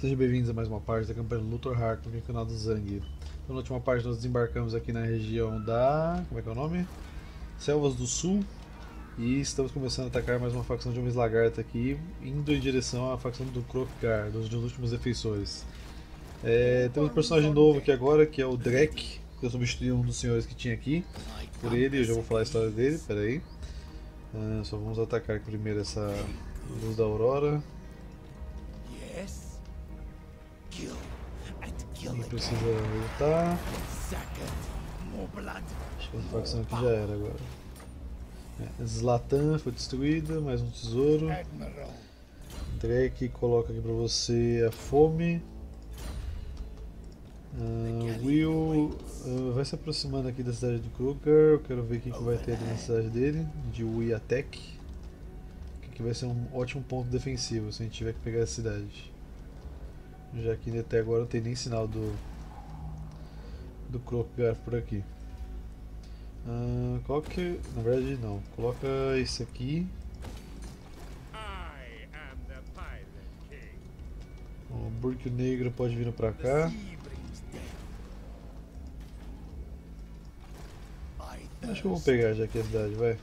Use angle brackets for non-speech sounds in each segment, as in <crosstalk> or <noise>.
Sejam bem-vindos a mais uma parte da campanha Luthor Hark no canal do Zang. Então, na última parte nós desembarcamos aqui na região da... como é que é o nome? Selvas do Sul. E estamos começando a atacar mais uma facção de homens lagarta aqui, indo em direção à facção do Krokgar, dos, últimos defensores. É, temos um personagem novo aqui agora, que é o Drek, que eu substituí um dos senhores que tinha aqui. Por ele, eu já vou falar a história dele, peraí. Uh, só vamos atacar primeiro essa luz da aurora. Não precisa lutar. Acho que essa facção aqui já era agora. É, Zlatan foi destruída, mais um tesouro. Drake coloca aqui pra você a fome. Uh, Will uh, vai se aproximando aqui da cidade do Kruger. Eu quero ver o que, que vai ter ali na cidade dele, de Wiatek. Que vai ser um ótimo ponto defensivo se a gente tiver que pegar a cidade. Já que até agora não tem nem sinal do do Krokgar por aqui. Uh, coloca. Na verdade não. Coloca esse aqui. O Burke Negro pode vir pra cá. Acho que eu vou pegar já aqui a cidade, vai.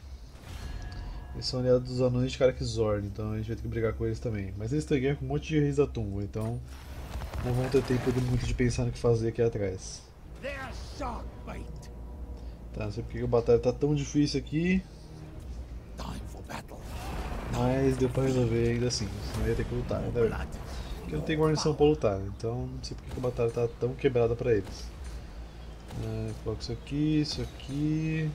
Eles são aliados dos anões de Karakzorn, então a gente vai ter que brigar com eles também. Mas eles estão com um monte de reis da tumba, então não vão ter tempo de muito de pensar no que fazer aqui atrás. Tá, não sei porque a batalha tá tão difícil aqui. Mas deu pra resolver ainda assim, senão ia ter que lutar, né? Porque não tem guarnição pra lutar, então não sei porque a batalha tá tão quebrada pra eles. É, coloca isso aqui, isso aqui.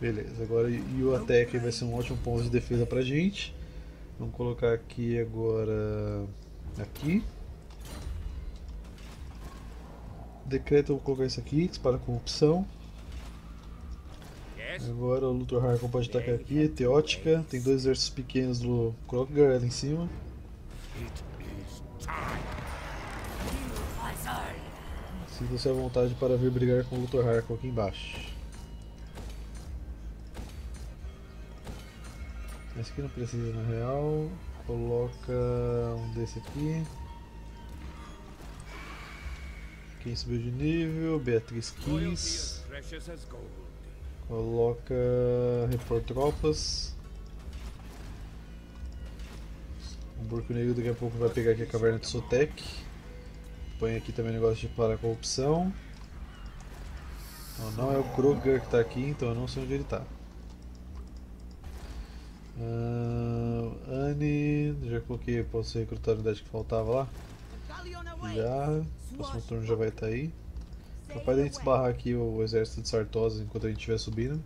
Beleza, agora o Attack vai ser um ótimo ponto de defesa pra gente. Vamos colocar aqui agora. Aqui. Decreto, eu vou colocar isso aqui, dispara corrupção. Agora o Luthor Harkon pode atacar aqui, Teótica, tem dois exércitos pequenos do Kroggar ali em cima. Sinta-se à vontade para vir brigar com o Luthor Harkon aqui embaixo. Esse aqui não precisa na real. Coloca um desse aqui. Quem subiu de nível? Beatriz Kiss. Coloca repor tropas. O Burco Negro daqui a pouco vai pegar aqui a caverna de Sotek. Põe aqui também o negócio de parar a corrupção. Não, não é o Kruger que está aqui, então eu não sei onde ele está. Uh, Anne, já coloquei, posso recrutar a unidade que faltava lá? Já, próximo turno já vai estar tá aí. Capaz de a gente esbarrar aqui o exército de Sartosa enquanto a gente estiver subindo.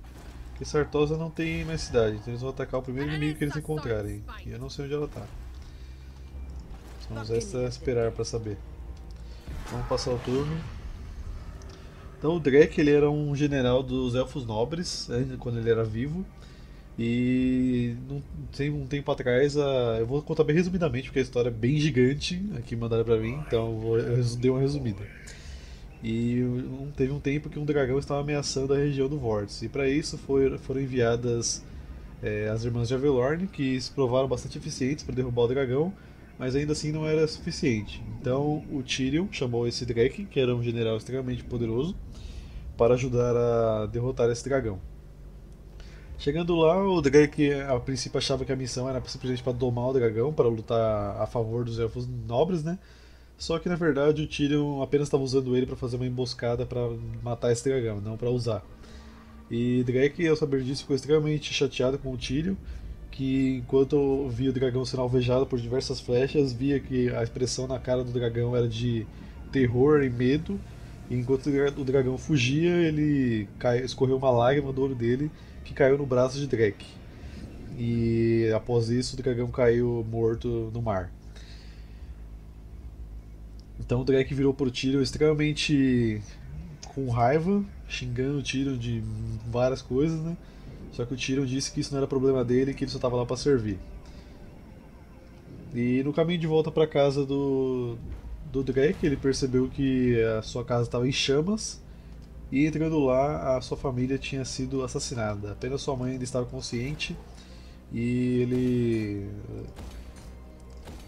Porque Sartosa não tem mais cidade, então eles vão atacar o primeiro inimigo que eles encontrarem. E eu não sei onde ela está. Vamos essa esperar para saber. Vamos passar o turno. Então o Drek ele era um general dos Elfos Nobres, quando ele era vivo. E tem um tempo atrás, a... eu vou contar bem resumidamente, porque a história é bem gigante aqui mandaram pra mim, então eu, vou... eu dei uma resumida. E teve um tempo que um dragão estava ameaçando a região do Vórtice, e para isso foi, foram enviadas é, as Irmãs de Avelorn, que se provaram bastante eficientes para derrubar o dragão, mas ainda assim não era suficiente. Então o Tyrion chamou esse Drake, que era um general extremamente poderoso, para ajudar a derrotar esse dragão. Chegando lá, o Drake a princípio achava que a missão era simplesmente para domar o dragão, para lutar a favor dos elfos nobres, né? Só que na verdade o Tyrion apenas estava usando ele para fazer uma emboscada para matar esse dragão, não para usar. E Drake, ao saber disso, ficou extremamente chateado com o Tyrion que enquanto via o dragão sendo alvejado por diversas flechas, via que a expressão na cara do dragão era de terror e medo. E enquanto o dragão fugia, ele cai, escorreu uma lágrima do olho dele que caiu no braço de Drake. E após isso, o dragão caiu morto no mar. Então o Drake virou pro Tyrion extremamente com raiva, xingando o Tyrion de várias coisas, né? Só que o Tyrion disse que isso não era problema dele, que ele só estava lá para servir. E no caminho de volta para casa do do Drake, ele percebeu que a sua casa estava em chamas e entrando lá, a sua família tinha sido assassinada. Apenas sua mãe ainda estava consciente e ele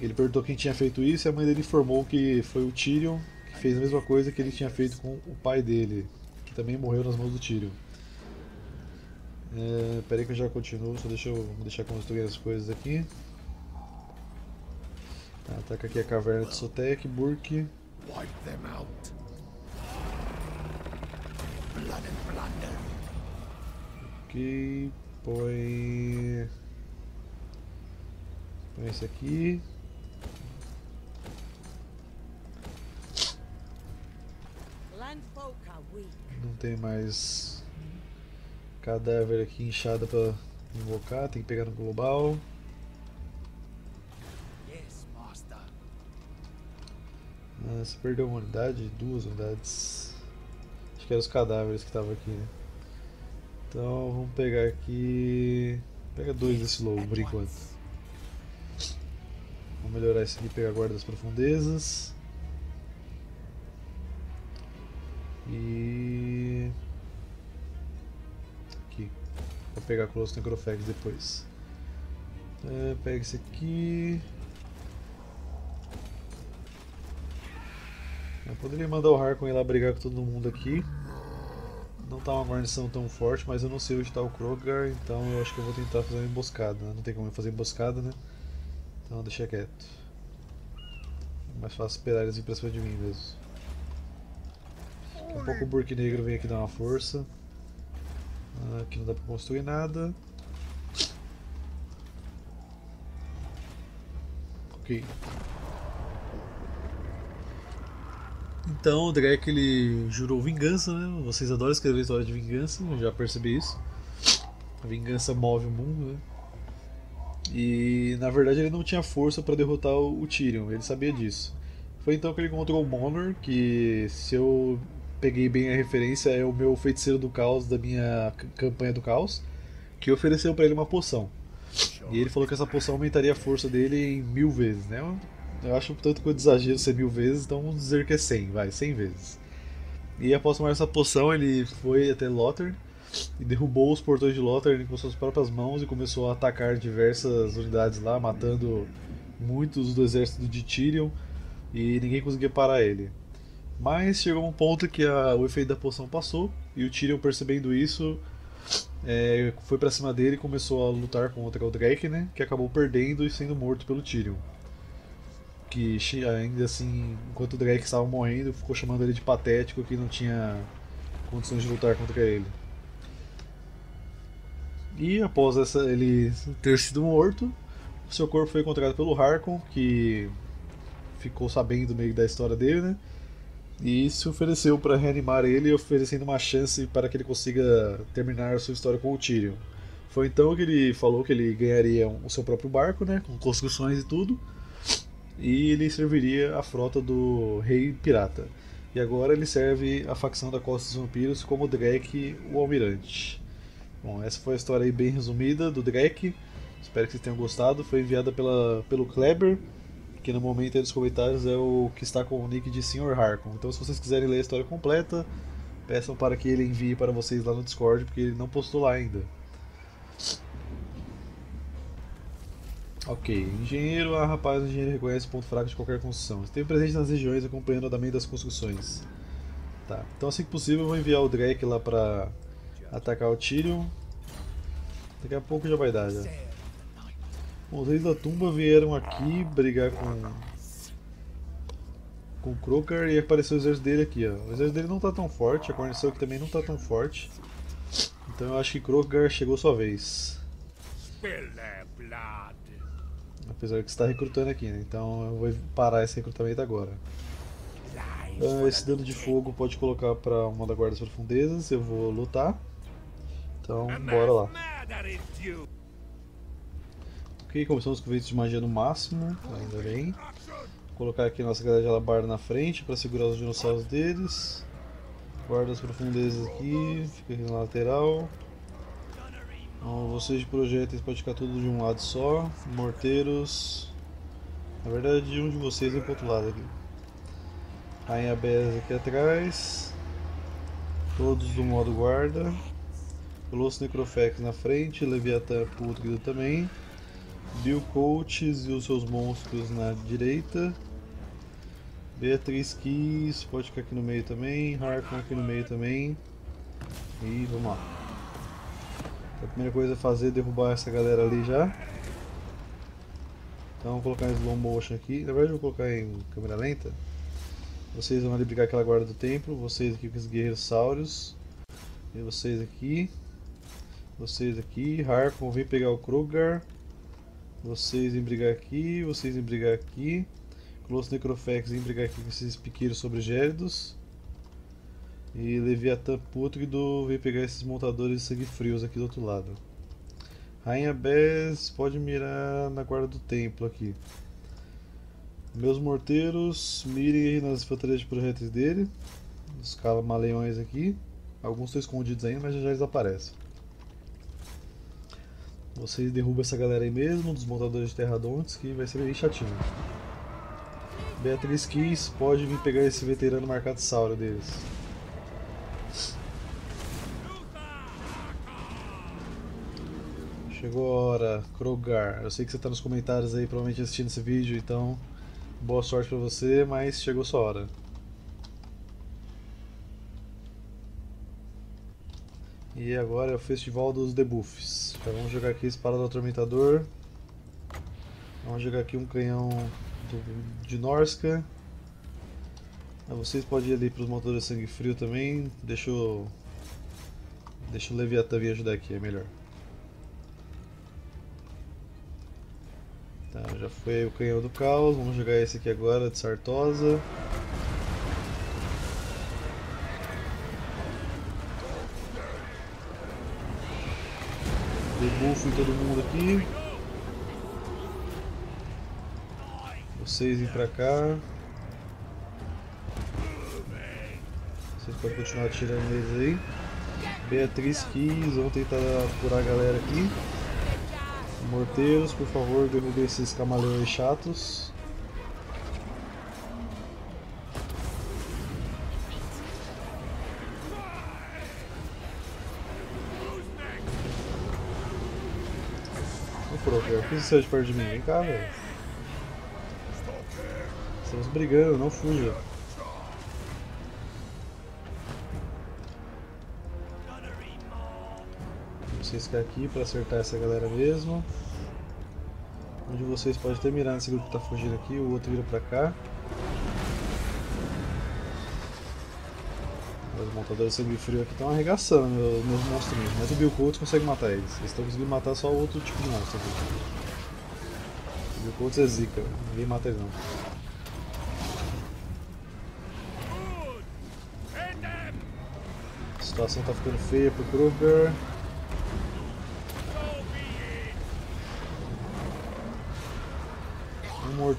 Ele perguntou quem tinha feito isso e a mãe dele informou que foi o Tyrion que fez a mesma coisa que ele tinha feito com o pai dele, que também morreu nas mãos do Tyrion. É, peraí que eu já continuo, só deixa eu deixar construir as coisas aqui. Tá, ataca aqui a caverna de Sotek, Burk. Wipe them out. Ok, põe. Põe esse aqui. Não tem mais cadáver aqui inchado pra invocar, tem que pegar no global. Yes, master. Ah, você perdeu uma unidade? Duas unidades. Acho que eram os cadáveres que estavam aqui, né? Então vamos pegar aqui. Pega dois desse lobo por enquanto. Vamos melhorar esse aqui, pegar guarda das profundezas. E. Aqui. Vou pegar Colosso Necrofex depois. É, pega esse aqui. Poderia mandar o Harkon ir lá brigar com todo mundo aqui. Não tá uma guarnição tão forte, mas eu não sei onde está o Krogar, então eu acho que eu vou tentar fazer uma emboscada. Não tem como eu fazer emboscada, né? Então deixa quieto. É mais fácil esperar eles vir pra cima de mim mesmo. Daqui a pouco o Burk Negro vem aqui dar uma força. Ah, Aqui não dá pra construir nada. Ok. Então o Drake ele jurou vingança, né? Vocês adoram escrever história de vingança, eu já percebi isso. A vingança move o mundo, né? E na verdade ele não tinha força para derrotar o Tyrion, ele sabia disso. Foi então que ele encontrou o Monor, que se eu peguei bem a referência é o meu feiticeiro do caos da minha campanha do caos, que ofereceu para ele uma poção. E ele falou que essa poção aumentaria a força dele em mil vezes, né? Eu acho tanto quanto exagero ser mil vezes, então vamos dizer que é 100, vai, 100 vezes. E após tomar essa poção, ele foi até Lothar e derrubou os portões de Lothar com suas próprias mãos e começou a atacar diversas unidades lá, matando muitos do exército de Tyrion e ninguém conseguia parar ele. Mas chegou um ponto que a- o efeito da poção passou e o Tyrion percebendo isso é, foi pra cima dele e começou a lutar contra o Drake, né? Que acabou perdendo e sendo morto pelo Tyrion. Que ainda assim, enquanto o Drake estava morrendo, ficou chamando ele de patético que não tinha condições de lutar contra ele. E após essa, ele ter sido morto, seu corpo foi encontrado pelo Harkon, que ficou sabendo meio da história dele, né? E se ofereceu para reanimar ele, oferecendo uma chance para que ele consiga terminar a sua história com o Tyrion. Foi então que ele falou que ele ganharia o seu próprio barco, né, com construções e tudo, e ele serviria a frota do rei pirata. E agora ele serve a facção da Costa dos Vampiros como Drake, o almirante. Bom, essa foi a história bem resumida do Drake. Espero que vocês tenham gostado. Foi enviada pela, pelo Kleber, que no momento aí dos comentários é o que está com o nick de Sr. Harkon. Então, se vocês quiserem ler a história completa, peçam para que ele envie para vocês lá no Discord, porque ele não postou lá ainda. Ok, engenheiro, ah rapaz, o engenheiro reconhece o ponto fraco de qualquer construção. Esteve presente nas regiões acompanhando o andamento das construções. Tá, então assim que possível eu vou enviar o Drake lá pra atacar o Tyrion. Daqui a pouco já vai dar já. Bom, os reis da tumba vieram aqui brigar com com o Croker e apareceu o exército dele aqui, ó. O exército dele não tá tão forte, a guarnição aqui também não tá tão forte. Então eu acho que Croker chegou sua vez. Blood. Apesar que você está recrutando aqui, né? Então eu vou parar esse recrutamento agora. Ah, esse dano de fogo pode colocar para uma da guarda das profundezas, eu vou lutar. Então, bora lá. Ok, começamos com veitos de magia no máximo, ainda bem. Vou colocar aqui nossa galera de alabarda na frente para segurar os dinossauros deles. Guarda as profundezas aqui, fica aqui na lateral. Então, vocês de projéteis pode ficar tudo de um lado só. Morteiros. Na verdade, um de vocês é pro outro lado aqui. Rainha Bez aqui atrás. Todos do modo guarda. Colosso Necrofex na frente, Leviatã Pútrido também. Bill Coates e os seus monstros na direita. Beatriz Kiss pode ficar aqui no meio também. Harkon aqui no meio também. E vamos lá. A primeira coisa a fazer é derrubar essa galera ali já. Então vou colocar em slow motion aqui. Na verdade vou colocar em câmera lenta. Vocês vão ali brigar aquela guarda do templo. Vocês aqui com os guerreiros saurios. E vocês aqui. Vocês aqui. Harkon vem pegar o Krogar. Vocês vêm brigar aqui. Vocês vêm brigar aqui. Colosso Necrofex vem brigar aqui com esses piqueiros sobregélidos. E Leviatã Pútrido vem pegar esses montadores de sangue frios aqui do outro lado. Rainha Bess pode mirar na guarda do templo aqui. Meus morteiros, mirem nas infanterias de projéteis dele. Os camaleões aqui. Alguns estão escondidos ainda, mas já, já eles aparecem. Vocês derrubam essa galera aí mesmo, dos montadores de terradontes, que vai ser bem chatinho. Beatriz Kiss pode vir pegar esse veterano marcado sauro deles. Chegou a hora, Krogar. Eu sei que você está nos comentários aí, provavelmente assistindo esse vídeo, então boa sorte pra você, mas chegou sua hora. E agora é o Festival dos Debuffs. Já vamos jogar aqui Espada do Atormentador. Vamos jogar aqui um canhão do, de Norska. Ah, vocês podem ir ali para os motores de sangue frio também. Deixa eu. Deixa o Leviathan vir ajudar aqui, é melhor. Tá, já foi o canhão do caos. Vamos jogar esse aqui agora de Sartosa. Debuffo em todo mundo aqui. Vocês vêm pra cá. Vocês podem continuar atirando neles aí. Beatriz quis, vamos tentar apurar a galera aqui. Morteiros, por favor, derrubem esses camaleões chatos. Por que você de perto de mim? Vem cá, velho. Estamos brigando, não fuja. Ficar aqui para acertar essa galera mesmo. Um de vocês pode até mirar nesse grupo que tá fugindo aqui, o outro vira pra cá. Os montadores sangue frio aqui estão arregaçando meus, meus monstrinhos, mas o Bill Coates consegue matar eles. Eles estão conseguindo matar só outro tipo de monstro aqui. O Bill Coates é zica, ninguém mata ele não. A situação tá ficando feia pro Kruger.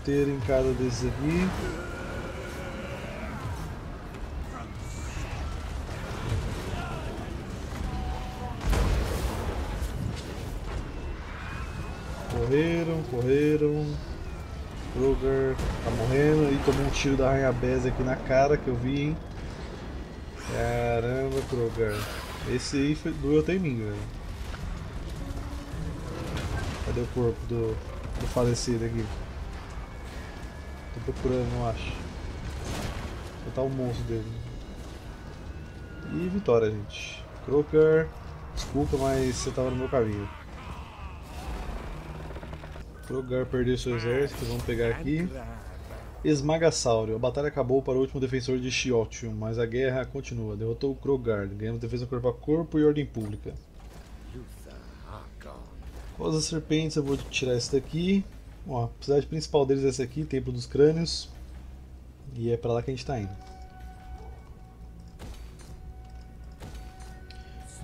Morteiro em cada desses aqui. Correram, correram. Kruger tá morrendo e tomou um tiro da Rainha Bez aqui na cara que eu vi, hein? Caramba, Kruger. Esse aí foi, doeu até em mim, velho. Cadê o corpo do, do falecido aqui? Procurando, não acho. Só tá o monstro dele. E vitória, gente. Croker, desculpa, mas você tava no meu caminho. Krogar perdeu seu exército, vamos pegar aqui. Esmagassauro. A batalha acabou para o último defensor de Shiotium, mas a guerra continua. Derrotou o Krogar, ganhamos defesa corpo a corpo e ordem pública. Rosa Serpentes, eu vou tirar esse daqui. Ó, a cidade principal deles é essa aqui, Templo dos Crânios. E é pra lá que a gente tá indo.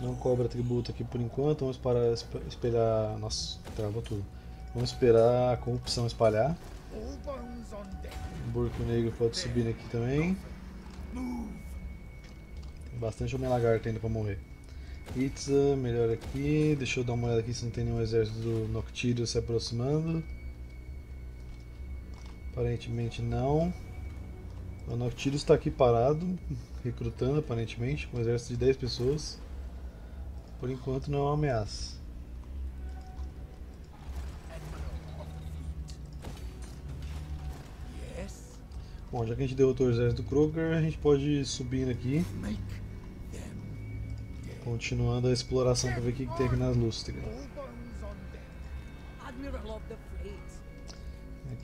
Não cobra tributo aqui por enquanto, vamos para esperar. Nossa, travou tudo. Vamos esperar a corrupção espalhar. O Burco Negro pode subir aqui também. Tem bastante Homem-Lagarto ainda pra morrer. Itza, melhor aqui. Deixa eu dar uma olhada aqui se não tem nenhum exército do Noctilio se aproximando. Aparentemente não. O Noctilus está aqui parado, recrutando aparentemente, com um exército de 10 pessoas. Por enquanto não é uma ameaça. Bom, já que a gente derrotou o exército do Kroger, a gente pode subindo aqui. Continuando a exploração para ver o que, que tem aqui nas lústrias.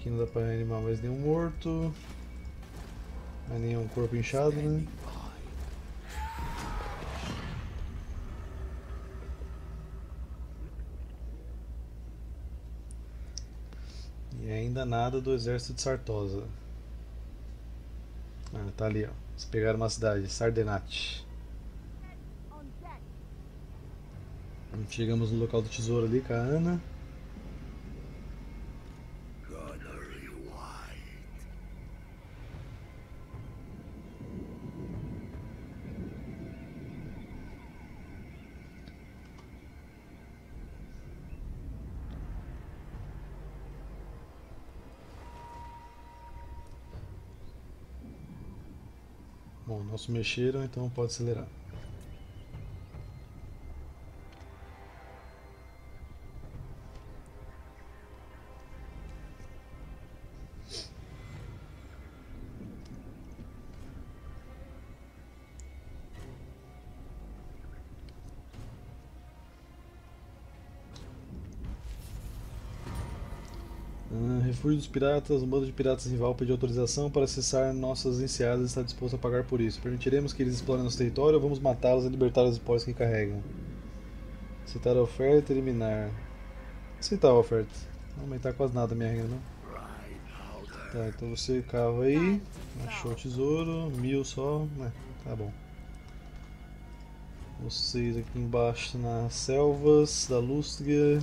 Aqui não dá pra animar mais nenhum morto. Mais nenhum corpo inchado, né? E ainda nada do exército de Sartosa. Ah, tá ali, ó. Eles pegaram uma cidade, Sardenate. Chegamos no local do tesouro ali com a Ana. Bom, se mexeram, então pode acelerar. Refúgio dos Piratas, um bando de piratas rival pediu autorização para acessar nossas enseadas e está disposto a pagar por isso. Permitiremos que eles explorem nosso território vamos matá-los e libertar os espólios que carregam? Aceitar a oferta, eliminar. Aceitar a oferta. Não aumentar quase nada a minha renda, não. Tá, então você cava aí. Achou o tesouro. Mil só. É, tá bom. Vocês aqui embaixo nas selvas da Lústria.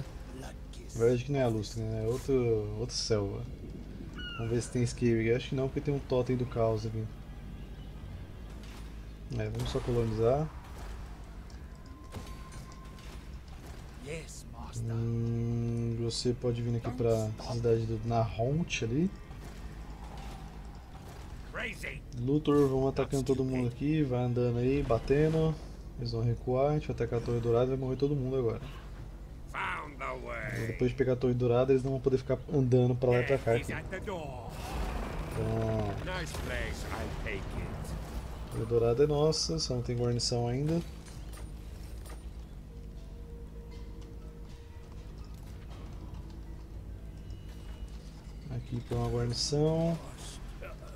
Na verdade que não é a Lústria, né? É outro, outra selva. Vamos ver se tem escape. Acho que não, porque tem um totem do caos aqui. É, vamos só colonizar. Hum, você pode vir aqui pra cidade do Nahont ali. Luthor, vamos atacando todo mundo aqui, vai andando aí, batendo. Eles vão recuar, a gente vai atacar a Torre Dourada e vai morrer todo mundo agora. Depois de pegar a Torre Dourada, eles não vão poder ficar andando pra lá e pra cá. Aqui. Então, Torre Dourada é nossa, só não tem guarnição ainda. Aqui tem uma guarnição.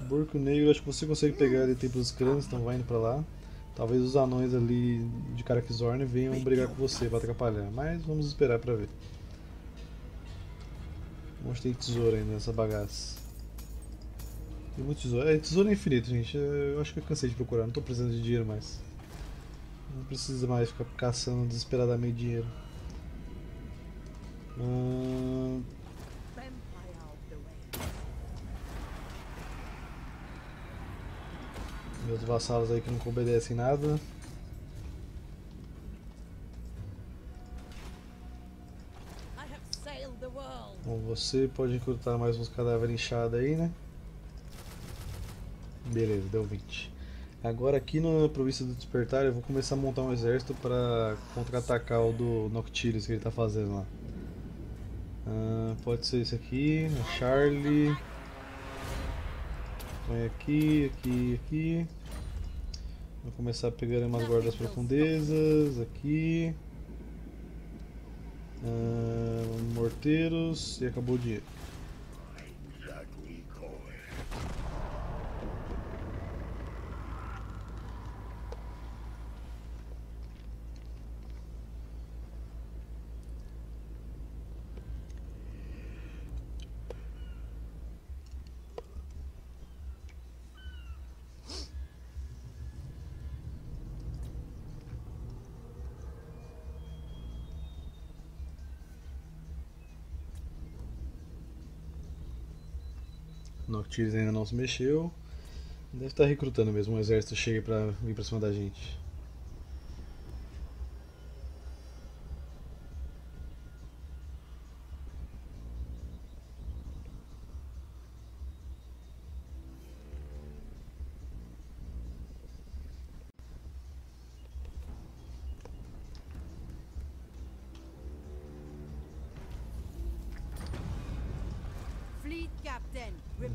Burco Negro, acho que você consegue pegar ali Templo dos Crânios, então vai indo pra lá. Talvez os anões ali de Karakzorn venham brigar com você pra atrapalhar, mas vamos esperar pra ver. Onde tem tesouro ainda nessa bagaça? Tem muito tesouro. É, tesouro é infinito, gente. Eu acho que eu cansei de procurar, não tô precisando de dinheiro mais. Não precisa mais ficar caçando desesperadamente dinheiro. Ahn, Vampire of the way. Meus vassalos aí que não obedecem nada. Bom, você pode recrutar mais uns cadáveres inchados aí, né? Beleza, deu 20. Agora aqui na província do Despertar eu vou começar a montar um exército para contra-atacar o do Noctilis que ele tá fazendo lá. Ah, pode ser esse aqui, a Charlie. Põe aqui, aqui, aqui. Vou começar pegando umas guardas das profundezas, aqui. Ah, morteiros e acabou o dinheiro. Noctis ainda não se mexeu. Deve estar recrutando mesmo, um exército chega pra vir pra cima da gente.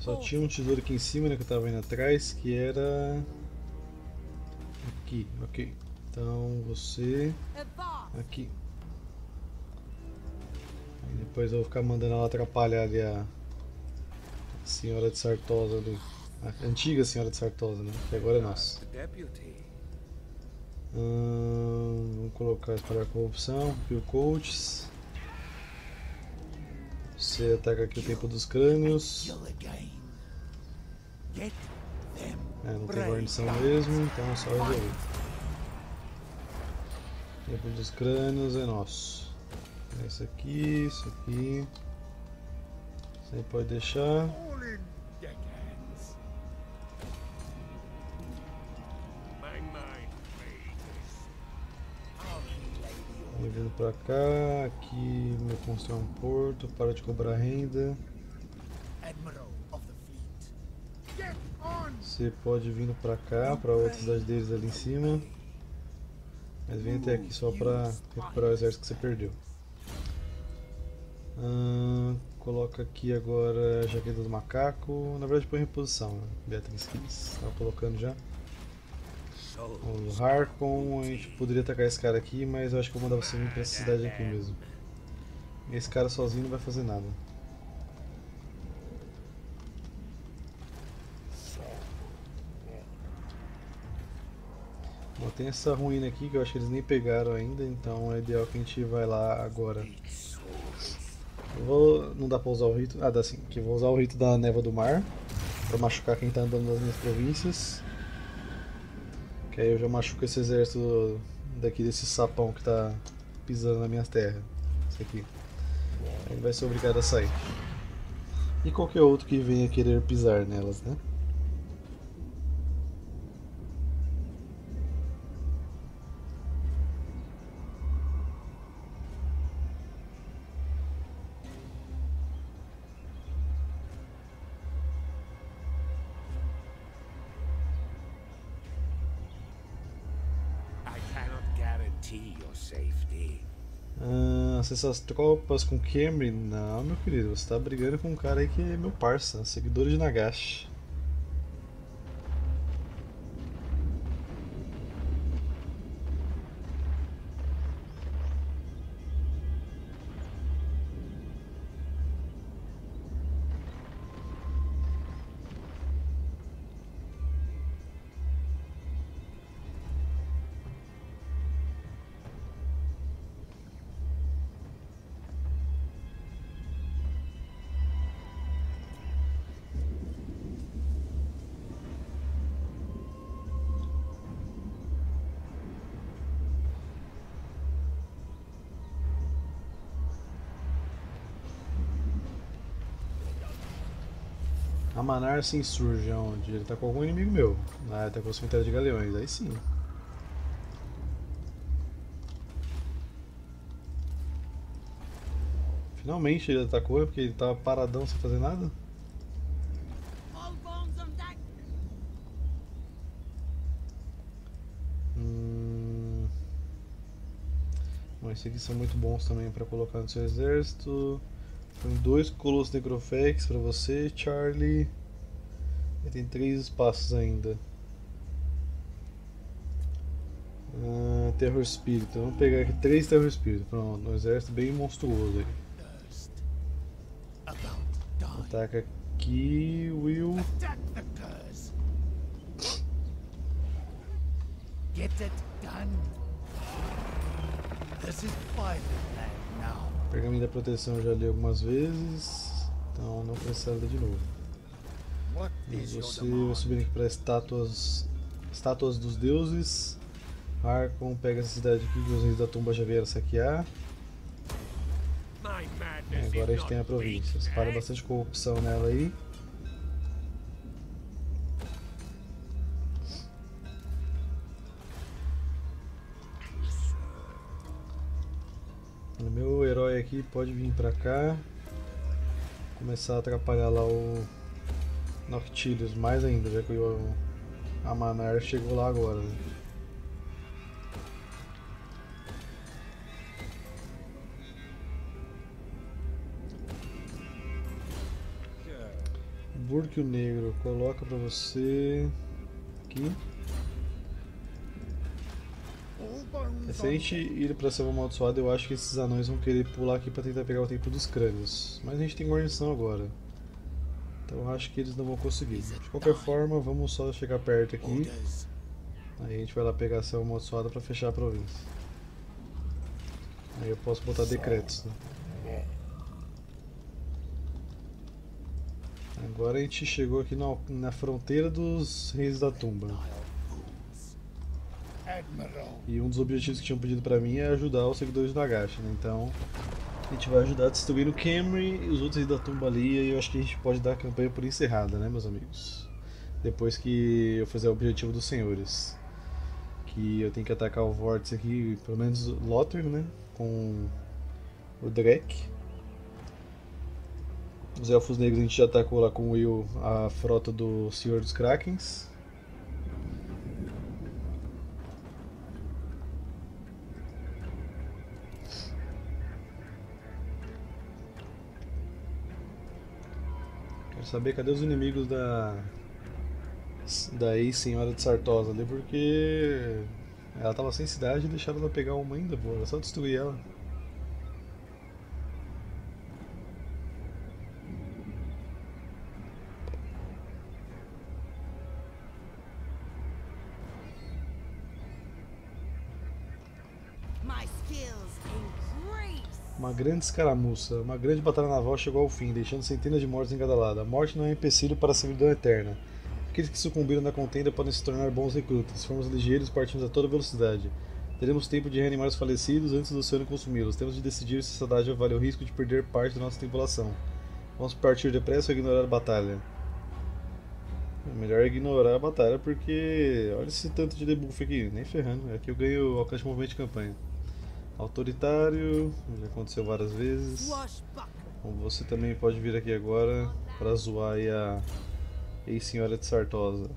Só tinha um tesouro aqui em cima, né, que eu tava indo atrás, que era... Aqui, ok. Então você... Advance. Aqui. Aí depois eu vou ficar mandando ela atrapalhar ali a... a senhora de Sartosa ali. A antiga senhora de Sartosa, né, que agora é nossa. The deputy. Hum, vamos colocar espalhar corrupção, Kill Coaches. Você ataca aqui o tempo dos crânios. É, não tem guarnição mesmo, então é só resolver. Tempo dos crânios é nosso. Esse aqui, isso aqui. Aí pode deixar. Vindo pra cá, aqui me construir um porto, para de cobrar renda. Você pode vir pra cá, pra outra cidade deles ali em cima. Mas vem até aqui só pra recuperar o exército que você perdeu. Ahn, coloca aqui agora a jaqueta do macaco. Na verdade põe em reposição, né? Beatriz quis. Tava colocando já. O Harkon, a gente poderia atacar esse cara aqui, mas eu acho que eu vou mandar você vir pra essa cidade aqui mesmo. Esse cara sozinho não vai fazer nada. Bom, tem essa ruína aqui que eu acho que eles nem pegaram ainda, então é ideal que a gente vai lá agora. Eu vou. Não dá pra usar o rito. Ah, dá sim. Que eu vou usar o rito da névoa do mar. Pra machucar quem tá andando nas minhas províncias. Que aí eu já machuco esse exército daqui desse sapão que tá pisando nas minhas terras. Esse aqui. Ele vai ser obrigado a sair. E qualquer outro que venha querer pisar nelas, né? Ah, acessar as tropas com Camry? Não, meu querido, você tá brigando com um cara aí que é meu parça, seguidor de Nagashi. A Manar se insurge onde? Ele tá com algum inimigo meu. Ah, tá com o cemitério de galeões, aí sim. Finalmente ele atacou, é porque ele tava paradão sem fazer nada? Hum... Bom, esses aqui são muito bons também para colocar no seu exército. Tem dois Colossos Necrofex para você, Charlie. E tem três espaços ainda. Ah, Terror Spirit. Vamos pegar aqui três Terror Spirit. Pronto, um exército bem monstruoso aí. Ataca aqui, Will. Get it done. This is now. Pergaminho da proteção eu já li algumas vezes. Então não precisa ler de novo. Your você vai subindo aqui para estátuas, estátuas dos deuses. Harkon pega essa cidade aqui que os reis da tumba já vieram saquear. E agora a gente tem a província. weak, Para eh? bastante corrupção nela aí. O meu aqui pode vir pra cá. Começar a atrapalhar lá o Noctilius mais ainda, já que o a chegou lá agora. né? Burke o Negro, coloca pra você aqui. Se a gente ir pra selva amaldiçoada, eu acho que esses anões vão querer pular aqui pra tentar pegar o tempo dos crânios. Mas a gente tem guarnição agora. Então eu acho que eles não vão conseguir. De qualquer forma, vamos só chegar perto aqui. Aí a gente vai lá pegar a selva amaldiçoada pra fechar a província. Aí eu posso botar decretos, né? Agora a gente chegou aqui na, na fronteira dos reis da tumba. E um dos objetivos que tinham pedido pra mim é ajudar os seguidores do Nagashi, né? Então a gente vai ajudar a destruir o Camry e os outros reis da tumba ali. E eu acho que a gente pode dar a campanha por encerrada, né, meus amigos? Depois que eu fizer o objetivo dos senhores. Que eu tenho que atacar o vórtice aqui, pelo menos Lothar, né? Com o Drek. Os Elfos Negros a gente já atacou lá com o Will a frota do Senhor dos Krakens. Saber cadê os inimigos da. Da ex-senhora de Sartosa ali, porque. Ela tava sem cidade e deixaram ela pegar uma ainda, pô. Era só destruir ela. Grande escaramuça, uma grande batalha naval chegou ao fim, deixando centenas de mortos em cada lado. A morte não é um empecilho para a servidão eterna. Aqueles que sucumbiram na contenda podem se tornar bons recrutas. Se ligeiros, partimos a toda velocidade. Teremos tempo de reanimar os falecidos antes do oceano consumi-los. Temos de decidir se essa dádiva vale o risco de perder parte da nossa tripulação. Vamos partir depressa ou ignorar a batalha? É melhor ignorar a batalha porque. Olha esse tanto de debuff aqui, nem ferrando. Aqui eu ganho alcance de movimento de campanha. Autoritário, já aconteceu várias vezes. Bom, você também pode vir aqui agora para zoar aí a ex-senhora de Sartosa.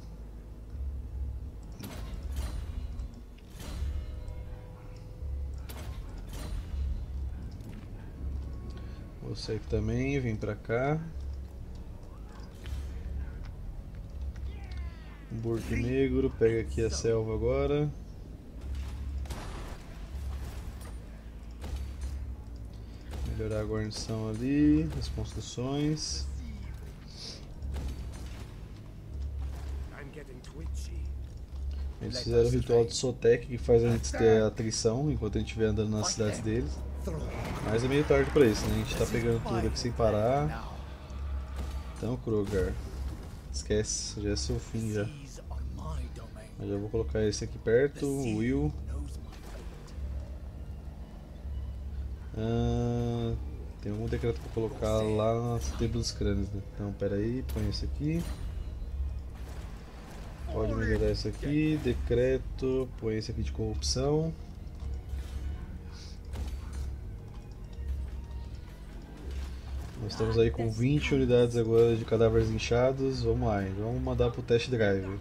Você aqui também, vem pra cá. Burke Negro, pega aqui a selva agora. Melhorar a guarnição ali, as construções. Eles fizeram o ritual de Sotek que faz a gente ter atrição enquanto a gente estiver andando nas cidades deles. Mas é meio tarde pra isso, né? A gente tá pegando tudo aqui sem parar. Então, Krogar, esquece, já é seu fim já. Mas já vou colocar esse aqui perto, Will. Knows my fate. Ah, tem algum decreto pra colocar lá na Templo dos Crânios, né? Então, pera aí, põe esse aqui. Pode melhorar isso aqui, decreto, põe esse aqui de corrupção. Nós estamos aí com 20 unidades agora de cadáveres inchados. Vamos lá, vamos mandar pro test drive.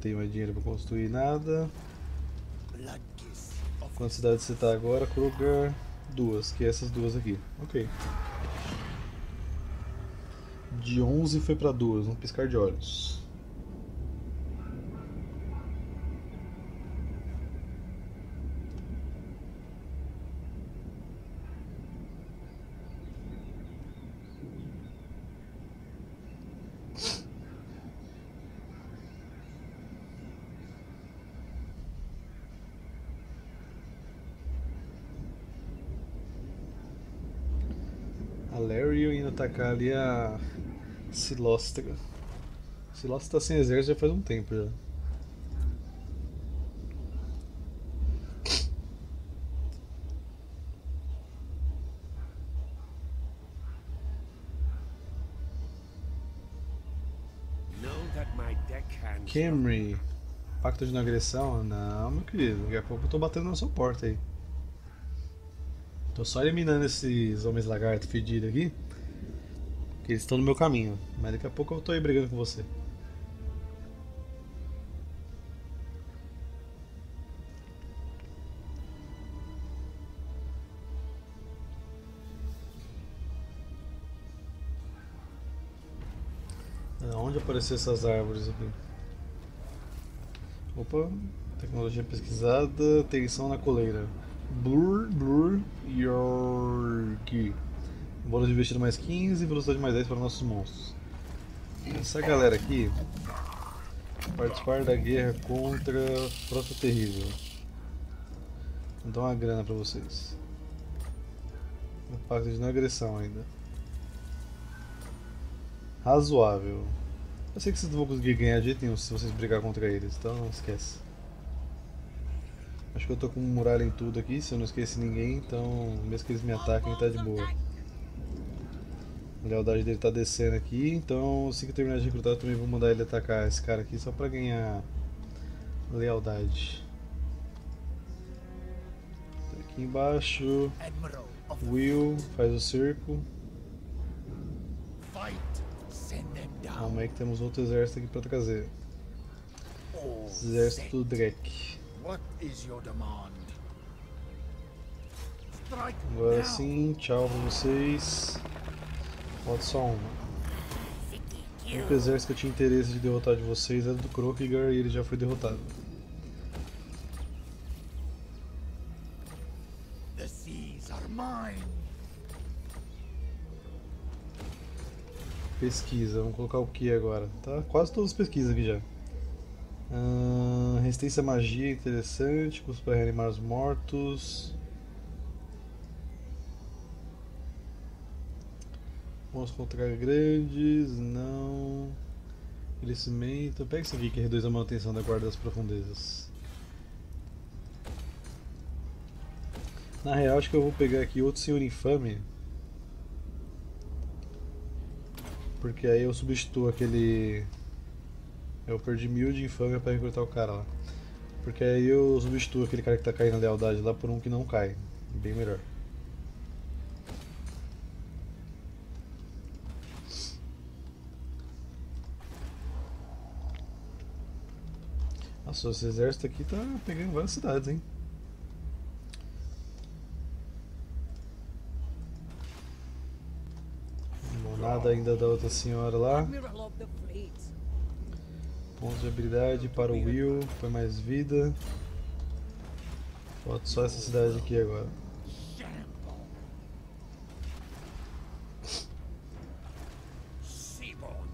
Tenho mais dinheiro para construir nada. Quantas cidades você tá agora, Kruger? Duas, que é essas duas aqui. Ok. De 11 foi para duas, um piscar de olhos. A Ali a Silostra. Silostra tá sem exército já faz um tempo já. Camry. Pacto de não agressão? Não, meu querido. Daqui a pouco eu tô batendo na sua porta aí. Tô só eliminando esses homens lagarto fedidos aqui. Eles estão no meu caminho, mas daqui a pouco eu tô aí brigando com você. Onde apareceram essas árvores aqui? Opa, tecnologia pesquisada, tensão na coleira. Blur, blur, york. Bônus de vestido mais 15 velocidade mais 10 para nossos monstros. Essa galera aqui participar da guerra contra Frota Terrível. Vou dar uma grana pra vocês. Um pacto de não agressão ainda. Razoável. Eu sei que vocês não vão conseguir ganhar de jeito nenhum se vocês brigar contra eles, então não esquece. Acho que eu tô com muralha em tudo aqui, se eu não esqueci ninguém, então mesmo que eles me ataquem tá de boa. A lealdade dele tá descendo aqui, então assim que eu terminar de recrutar eu também vou mandar ele atacar esse cara aqui só pra ganhar lealdade. Tá aqui embaixo, Will faz o cerco. Calma aí que temos outro exército aqui pra trazer. Exército do. Drek. Agora sim, tchau pra vocês. Falta só uma. O único exército que eu tinha interesse de derrotar de vocês era do Krokigar e ele já foi derrotado. Pesquisa, vamos colocar o que agora? Tá quase todas as pesquisas aqui já. Ahn, resistência à magia, interessante. Custo para reanimar os mortos. Monstros contra grandes, não. Crescimento. Pega isso aqui que reduz a manutenção da guarda das profundezas. Na real, acho que eu vou pegar aqui outro senhor infame. Porque aí eu substituo aquele. Eu perdi mil de infâmia pra recrutar o cara lá. Porque aí eu substituo aquele cara que tá caindo na lealdade lá por um que não cai. Bem melhor. Esse exército aqui tá pegando várias cidades, hein? Nada ainda da outra senhora lá. Pontos de habilidade para o Will, foi mais vida. Falta só essa cidade aqui agora.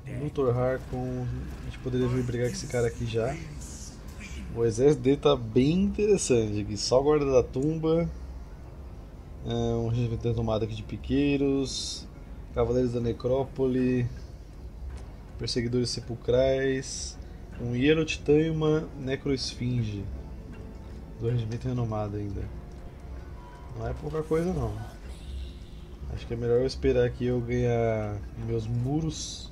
Dead. Luthor Harkon, a gente poderia vir brigar com esse cara aqui já. O exército dele tá bem interessante aqui. Só guarda da tumba. é, um regimento de tomada aqui de piqueiros. Cavaleiros da Necrópole. Perseguidores sepulcrais. Um Hierotitã e uma Necroesfinge. Do regimento renomado ainda. Não é pouca coisa não. Acho que é melhor eu esperar aqui eu ganhar meus muros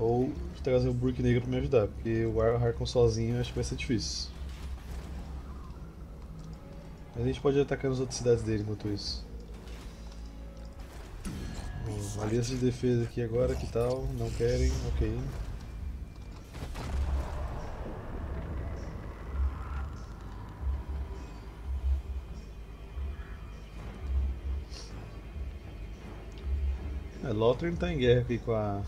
ou trazer o Brook Negro pra me ajudar, porque o Ar- Harkon sozinho acho que vai ser difícil. Mas a gente pode ir atacando as outras cidades dele enquanto isso. Bom, aliança de defesa aqui agora, que tal? Não querem? Ok. É, Lothar tá em guerra aqui com a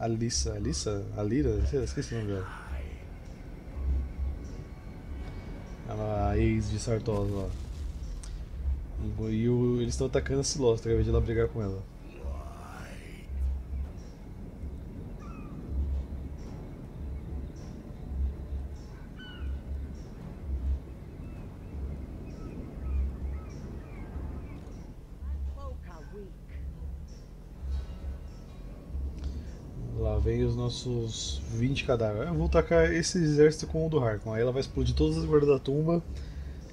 Alissa, Alissa? Alira? Esqueci o nome dela. Ela, a ex de Sartosa lá. E, o- eles estão atacando a Silostra, ao invés de lá brigar com ela. Os nossos 20 cadáveres. Eu vou tacar esse exército com o do Harkon. Aí ela vai explodir todas as guardas da tumba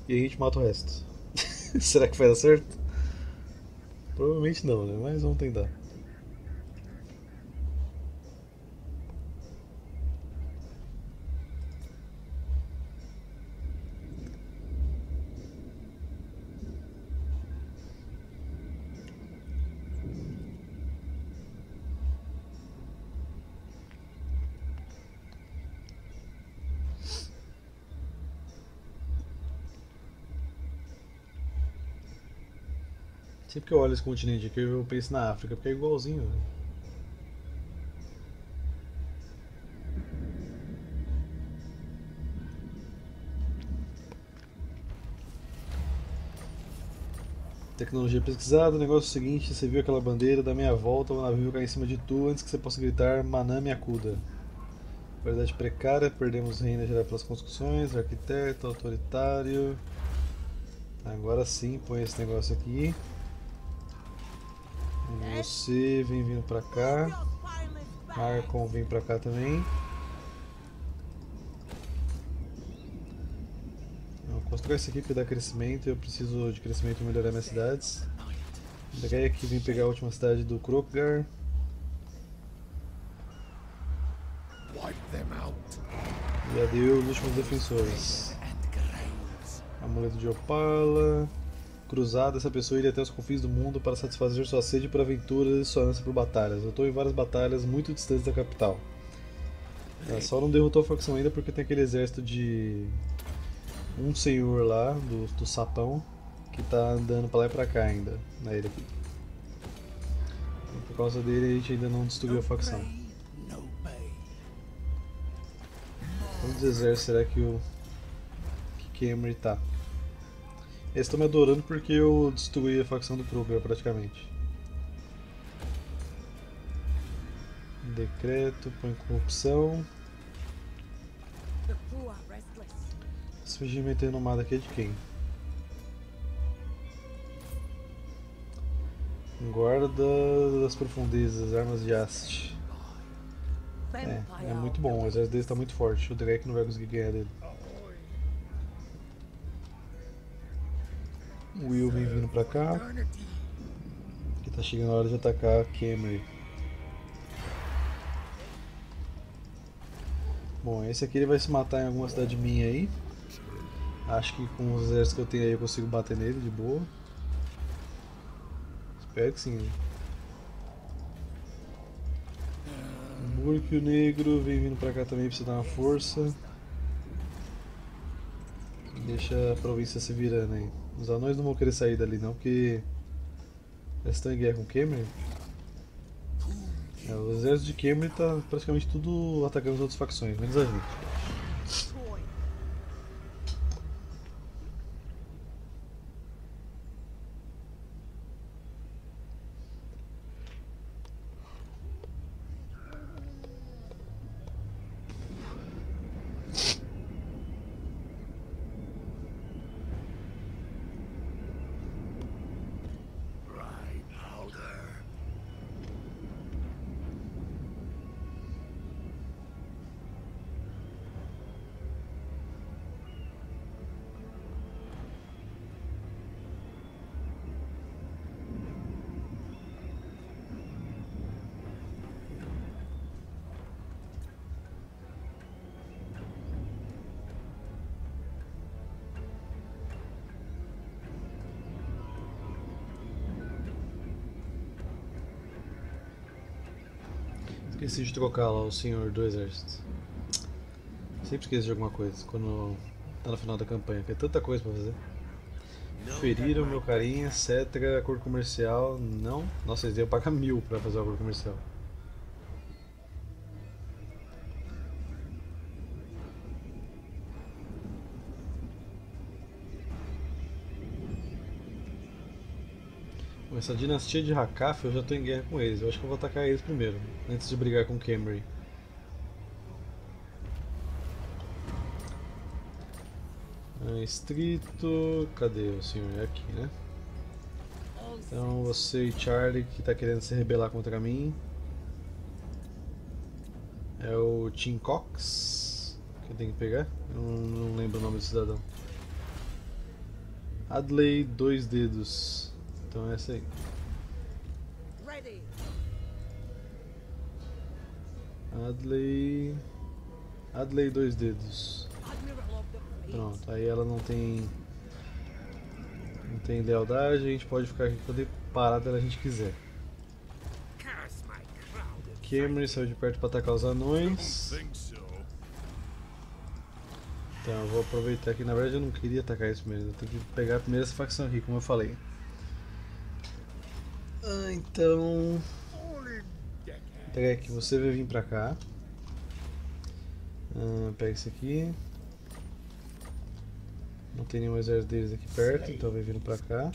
e a gente mata o resto. <laughs> Será que vai dar certo? Provavelmente não, né? Mas vamos tentar. que eu olho esse continente aqui, eu penso na África, porque é igualzinho. Véio. Tecnologia pesquisada, o negócio é o seguinte, você viu aquela bandeira, dá minha volta, o navio cai em cima de tu antes que você possa gritar Manami Akuda. Qualidade precária, perdemos renda gerada pelas construções, arquiteto, autoritário. Agora sim, põe esse negócio aqui. Você vem vindo pra cá. Marcon vem pra cá também. Vou construir esse aqui porque dá crescimento. Eu preciso de crescimento para melhorar minhas cidades. Peguei aqui vim pegar a última cidade do Krokgar. E adeus os últimos defensores. Amuleto de Opala. Cruzada, essa pessoa iria até os confins do mundo para satisfazer sua sede por aventuras e sua ânsia por batalhas. Eu estou em várias batalhas muito distantes da capital. Ela só não derrotou a facção ainda porque tem aquele exército de um senhor lá, do, do sapão, que tá andando pra lá e pra cá ainda, na ilha por causa dele a gente ainda não destruiu a facção. Quantos exércitos será que o que Cameron tá? Eles estão me adorando porque eu destruí a facção do Kruger praticamente. Decreto, põe corrupção. Esse regimento renomado aqui é de quem? Guarda das profundezas, armas de haste. É, é muito bom, o exército dele está muito forte. O Drake não vai conseguir ganhar dele. O Will vem vindo pra cá. Que tá chegando a hora de atacar a Camry. Bom, esse aqui ele vai se matar em alguma cidade minha aí. Acho que com os exércitos que eu tenho aí eu consigo bater nele de boa. Espero que sim. né? Burke o Negro vem vindo pra cá também pra você dar uma força. Deixa a província se virando aí. Os anões não vão querer sair dali não, porque eles estão em guerra com Cameron. É, o exército de Cameron tá praticamente tudo atacando as outras facções, menos a gente. Esqueci de trocar lá o senhor do exército. Sempre esqueço de alguma coisa quando tá no final da campanha, que é tanta coisa pra fazer. Feriram meu carinha, Cetra, acordo comercial, não. Nossa, eles iam pagar mil pra fazer o acordo comercial. Essa dinastia de Hakaf eu já tô em guerra com eles. Eu acho que eu vou atacar eles primeiro, antes de brigar com Camry. Ah, Estrito. Cadê o senhor? É aqui, né? Então você e Charlie que tá querendo se rebelar contra mim. É o Tim Cox que eu tenho que pegar. Eu não, não lembro o nome do cidadão. Adley Dois Dedos. Então é essa aí. ready. Adley. Adley Dois Dedos. Pronto, aí ela não tem. Não tem lealdade, a gente pode ficar aqui quando parar dela a gente quiser. Cameron saiu de perto para atacar os anões. Então eu vou aproveitar que na verdade eu não queria atacar isso mesmo, eu tenho que pegar primeiro essa facção aqui, como eu falei. Ah, então. Drek, você vai vir pra cá. Ah, pega esse aqui. Não tem nenhum exército deles aqui perto, então vai vindo pra cá.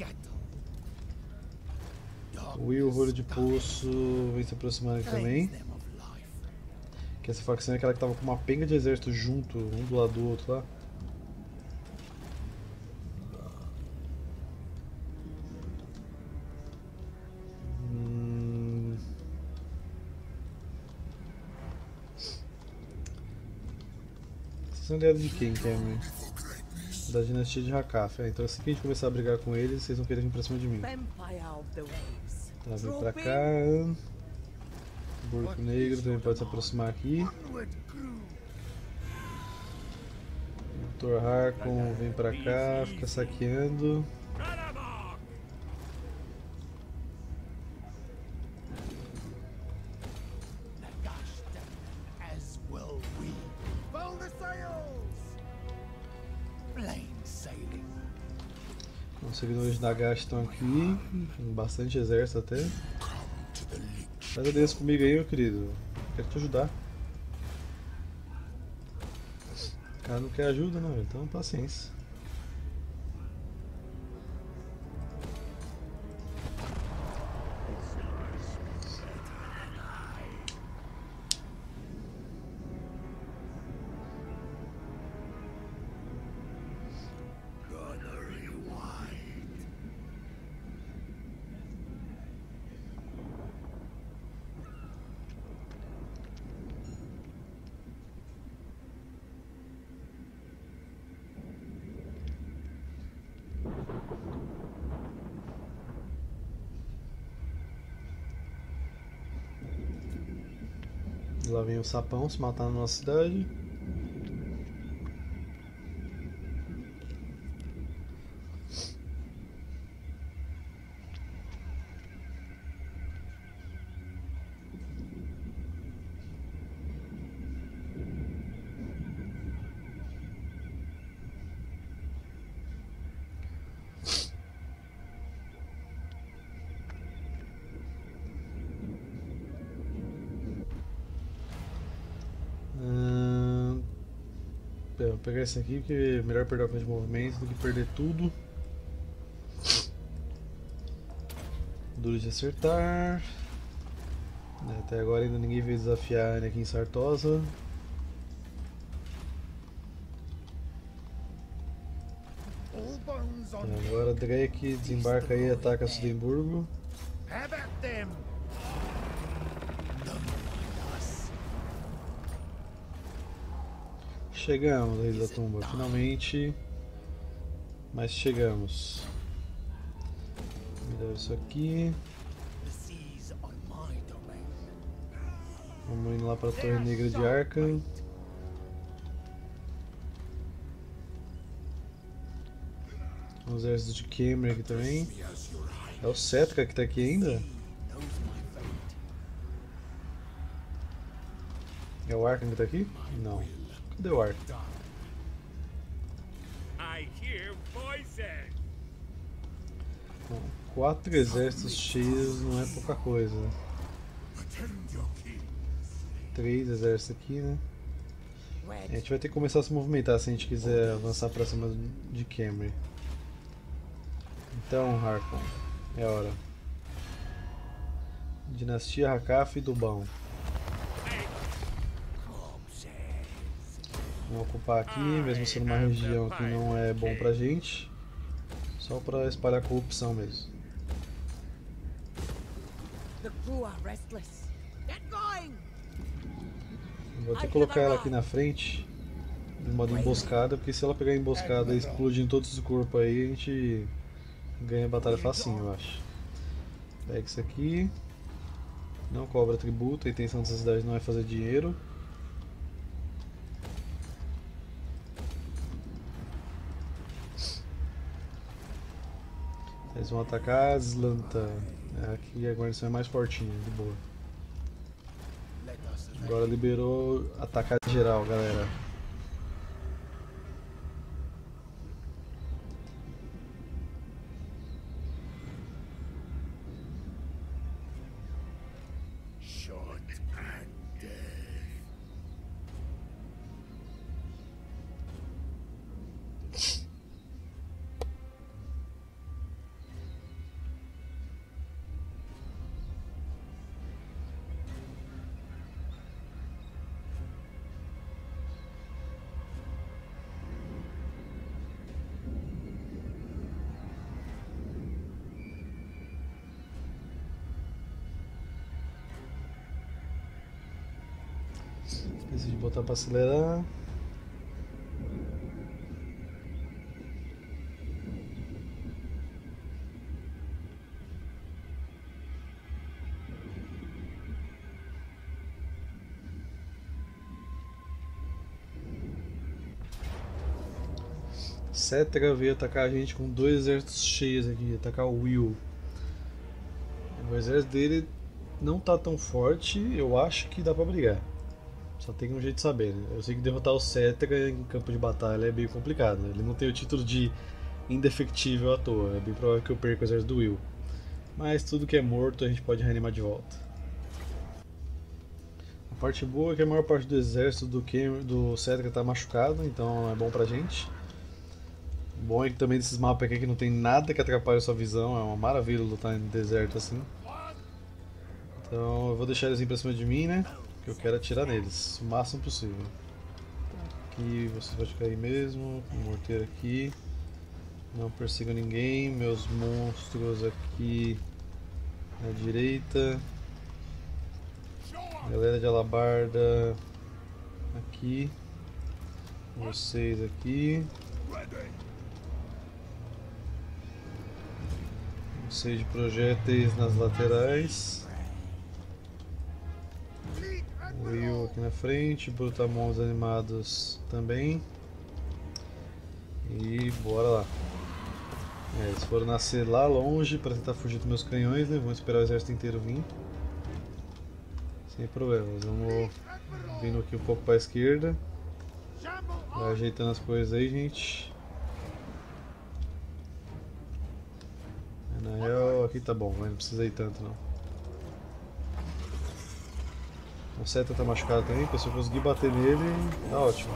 Will, o olho de pulso, vem se aproximando aqui também. Que essa facção é aquela que tava com uma penga de exército junto, um do lado do outro lá. Vocês são aliados de quem, Cameron? Da dinastia de Hakaf. É, então assim que a gente começar a brigar com eles, vocês vão querer vir pra cima de mim. Tá, vem pra cá. Burco Negro também pode se aproximar aqui. Dr. Harkon vem pra cá, fica saqueando. Seguidores da Gash estão aqui, bastante exército até. Faz aliança comigo aí, meu querido. Quero te ajudar. O cara não quer ajuda, não, então paciência. Lá vem o sapão se matar na nossa cidade. Pegar esse aqui porque é melhor perder o campo de movimento do que perder tudo. Duro de acertar. Até agora ainda ninguém veio desafiar a Anakin Sartosa. Agora Drake desembarca aí e ataca Sudemburgo. Chegamos, Reis da Tumba, finalmente. Mas chegamos. Me dá isso aqui. Vamos indo lá para a Torre Negra de Arkham. O exército de Cameron aqui também. É o Cetra que tá aqui ainda? É o Arkham que tá aqui? Não. Hear voices. Bom, quatro exércitos cheios não é pouca coisa. Três exércitos aqui, né? A gente vai ter que começar a se movimentar se a gente quiser avançar pra cima de Camry. Então, Harkon, é hora. Dinastia Hakaf do Bão. Vamos ocupar aqui, mesmo sendo uma região que não é bom pra gente. Só pra espalhar corrupção mesmo. The crew are restless. Get going! Vou até colocar ela aqui na frente, de modo emboscada, porque se ela pegar emboscada e explodir em todos os corpos aí, a gente ganha a batalha facinho, eu acho. Pega isso aqui. Não cobra tributo, a intenção dessa cidade não é fazer dinheiro. Eles vão atacar Aslanta. É, Aqui a guarnição é mais fortinha, de boa. Agora liberou atacar geral, galera. Decidi botar pra acelerar. Cetra veio atacar a gente com dois exércitos cheios aqui, atacar o Will. O exército dele não tá tão forte, eu acho que dá pra brigar. Só tem um jeito de saber, né? Eu sei que derrotar o Cetra em campo de batalha é meio complicado, né? Ele não tem o título de indefectível à toa, é bem provável que eu perca o exército do Will. Mas tudo que é morto a gente pode reanimar de volta. A parte boa é que a maior parte do exército do, Cam do Cetra tá machucado, então é bom pra gente. O bom é que também desses mapas aqui que não tem nada que atrapalhe a sua visão, é uma maravilha lutar em deserto assim. Então eu vou deixar eles ir pra cima de mim, né? Que eu quero atirar neles, o máximo possível. Aqui você pode cair mesmo, com o morteiro aqui. Não persigo ninguém, meus monstros aqui na direita. Galera de alabarda aqui. Vocês aqui. Vocês de projéteis nas laterais. Will aqui na frente, Brutamons animados também. E bora lá. É, eles foram nascer lá longe para tentar fugir dos meus canhões, né? Vamos esperar o exército inteiro vir. Sem problemas. Vamos vindo aqui um pouco para a esquerda. Vai ajeitando as coisas aí, gente. É, na real, aqui tá bom, mas não precisa ir tanto não. O Seta tá machucado também, se eu conseguir bater nele, tá ótimo.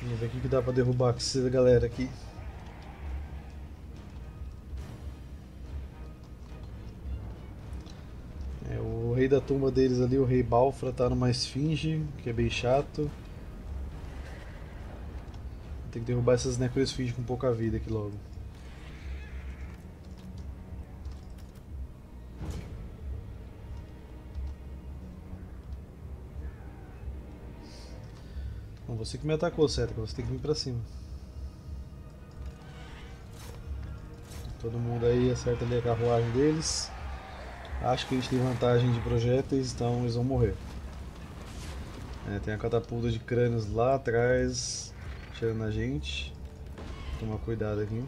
Vamos ver o que dá pra derrubar com essa galera aqui. É, o rei da tumba deles ali, o rei Balfra, tá numa esfinge, que é bem chato. Tem que derrubar essas necroesfinges com pouca vida aqui logo. Você que me atacou, Cetra, você tem que vir pra cima. Todo mundo aí acerta ali a carruagem deles. Acho que eles têm vantagem de projéteis, então eles vão morrer. É, tem a catapulta de crânios lá atrás, tirando a gente. Tomar cuidado aqui.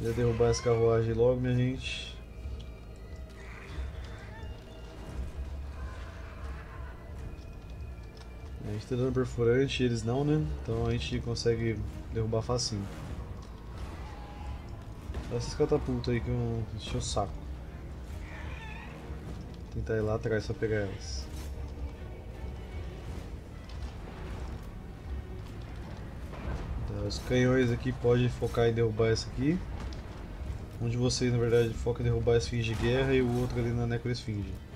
Vou derrubar essa carruagem logo, minha gente. Gente tá dando perfurante, eles não, né? Então a gente consegue derrubar facinho. Essas catapultas aí que eu enchi o saco. Vou tentar ir lá atrás pra pegar elas. Tá, os canhões aqui podem focar em derrubar essa aqui. Um de vocês na verdade foca em derrubar a esfinge de guerra e o outro ali na necroesfinge. Cadê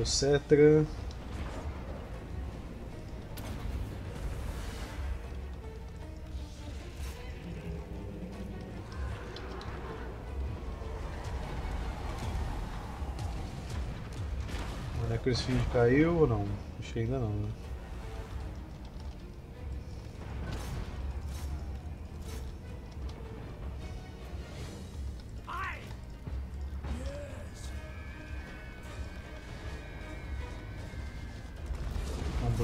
o Cetra? O Necroesfinge caiu ou não? Acho que ainda não, né?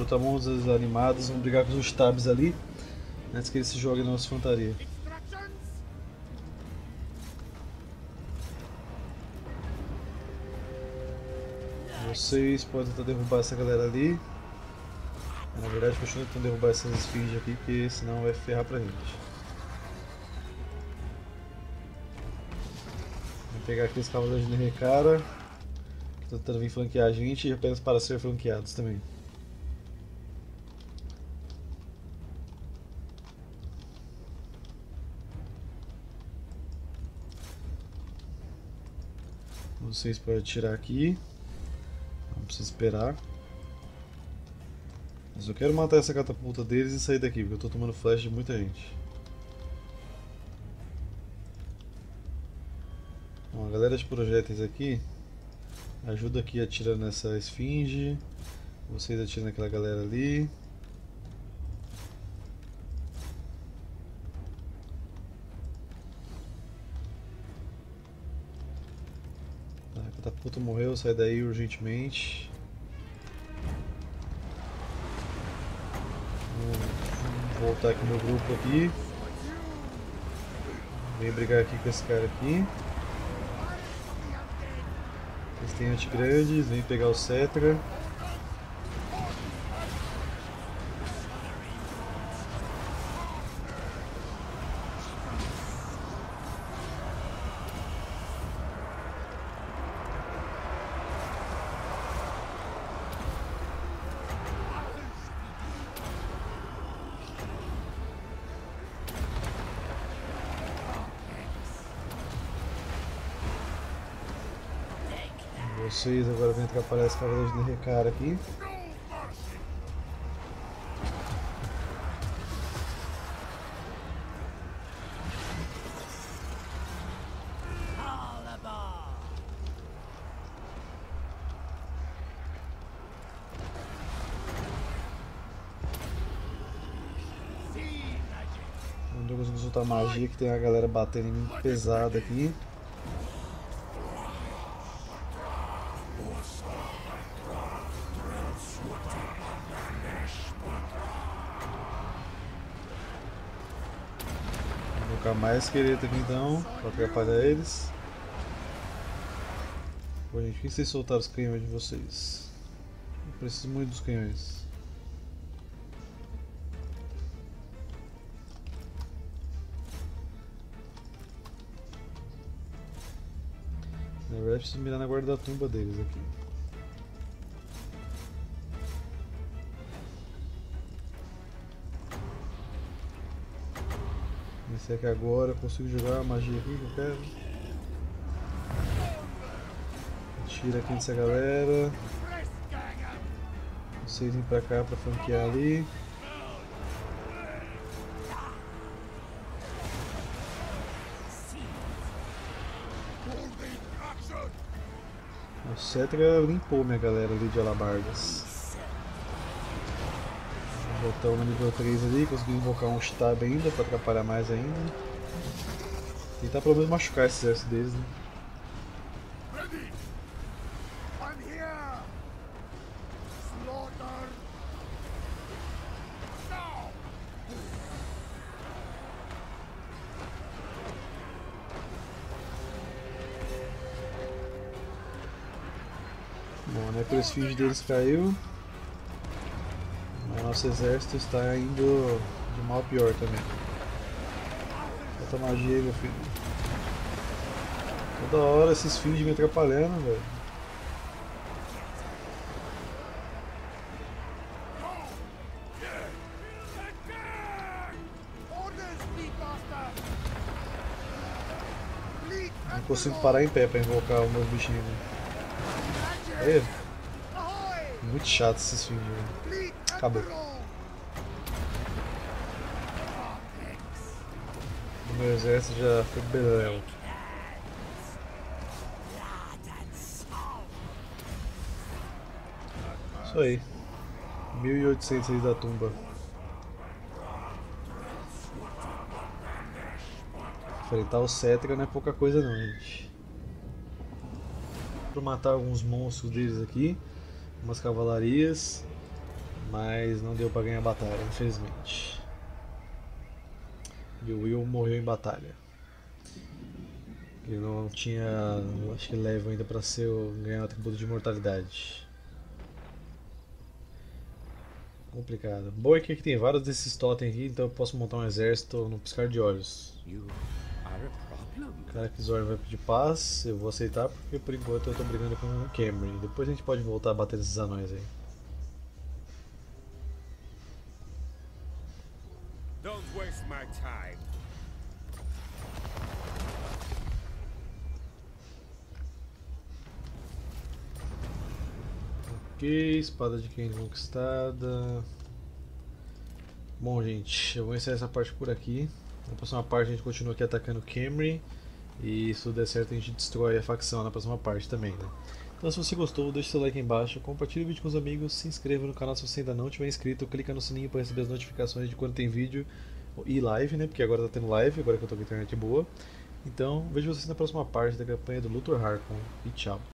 Bom, Brutamonstros animados vão brigar com os tabs ali antes que eles se joguem na nossa infantaria. Vocês podem tentar derrubar essa galera ali. Na verdade, continua tentando derrubar essas esfinges aqui, porque senão vai ferrar pra gente. Vou pegar aqui os cavaleiros de que estão tentando vir flanquear a gente, apenas para ser flanqueados também. Vocês podem atirar aqui. Não precisa esperar. Mas eu quero matar essa catapulta deles e sair daqui, porque eu tô tomando flash de muita gente. Bom, a galera de projéteis aqui ajuda aqui atirando nessa esfinge. Vocês atiram naquela galera ali. Catapulta morreu, sai daí urgentemente. Vou voltar aqui no grupo aqui. Vem brigar aqui com esse cara aqui. Eles têm antigrandes, vem pegar o Cetra. Vocês agora vem atrapalhar esse cavaleiro de recara aqui. Conseguindo soltar magia que tem a galera batendo em mim pesada aqui. Mais esqueleto aqui então, pra atrapalhar eles. Pô, gente, por que vocês soltaram os canhões de vocês? Eu preciso muito dos canhões. Na verdade, preciso mirar na guarda da tumba deles aqui. Esse aqui agora eu consigo jogar a magia aqui que eu quero. Tira aqui dessa galera. Vocês vêm pra cá pra flanquear ali. O Cetra limpou minha galera ali de alabardas. Botão no nível 3 ali, consegui invocar um stab ainda pra atrapalhar mais ainda. Tentar pelo menos machucar esse exército deles, né? Bom, né, o esfinge deles caiu. Nosso exército está indo de mal a pior também. Falta magia aí, meu filho. Toda hora esses esfinge me atrapalhando, velho. Não consigo parar em pé pra invocar os meus bichinhos. Aí, Ahoy! muito chato esses. Fleet Acabou. Meu exército já foi beléu. Isso aí. 1800 aí da tumba. Enfrentar o Cetra não é pouca coisa não, gente. Vou matar alguns monstros deles aqui, umas cavalarias, mas não deu pra ganhar a batalha, infelizmente. E o Will morreu em batalha. Ele não tinha, acho que level ainda pra ser ganhar o atributo de imortalidade. Complicado. Bom é que aqui tem vários desses totens aqui, então eu posso montar um exército no piscar de olhos. O cara que Zor vai pedir paz, eu vou aceitar porque por enquanto eu tô brigando com o Cameron. Depois a gente pode voltar a bater nesses anões aí. Don't waste my time. Ok, espada de Kane conquistada. Bom, gente, eu vou encerrar essa parte por aqui. Na próxima parte a gente continua aqui atacando Camry. E se tudo der certo a gente destrói a facção na próxima parte também, né? Então se você gostou, deixe seu like aí embaixo, compartilhe o vídeo com os amigos, se inscreva no canal se você ainda não tiver inscrito, clica no sininho para receber as notificações de quando tem vídeo e live, né? Porque agora tá tendo live, agora que eu tô com a internet boa. Então, vejo vocês na próxima parte da campanha do Luthor Harkon e tchau.